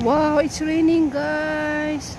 Wow, it's raining guys.